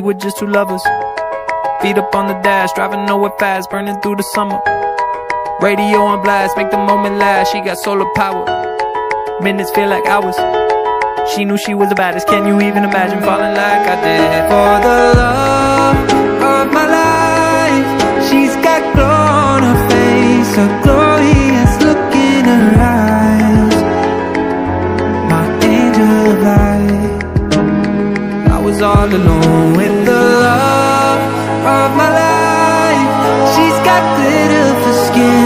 We were just two lovers Feet up on the dash, driving nowhere fast, burning through the summer. Radio on blast, make the moment last. She got solar power. Minutes feel like hours. She knew she was the baddest. Can you even imagine falling like I did? For the love all alone with the love of my life. She's got glitter for skin,